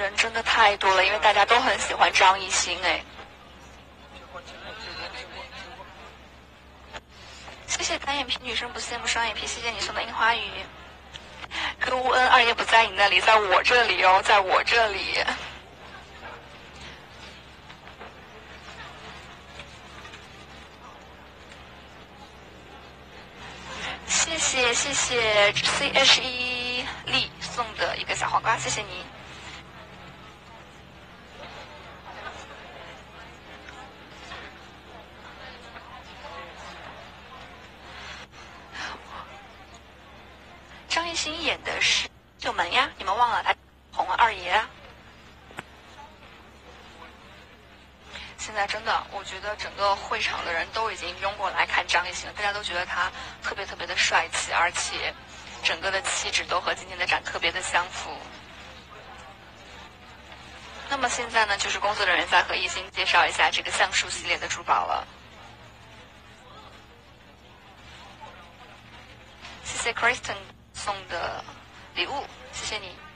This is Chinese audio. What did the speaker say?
人真的太多了，因为大家都很喜欢张艺兴哎。谢谢单眼皮女生不羡慕双眼皮，谢谢你送的樱花雨。柯乌恩二爷不在你那里，在我这里哦，在我这里。谢谢谢谢 C H E 丽送的一个小黄瓜，谢谢你。张艺兴演的是《九门》呀，你们忘了他红了二爷啊。现在真的，我觉得整个会场的人都已经拥过来看张艺兴了，大家都觉得他特别特别的帅气，而且整个的气质都和今天的展特别的相符。那么现在呢，就是工作人员在和艺兴介绍一下这个橡树系列的珠宝了。谢谢 Kristen 送的礼物，谢谢你。